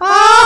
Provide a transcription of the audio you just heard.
Ah!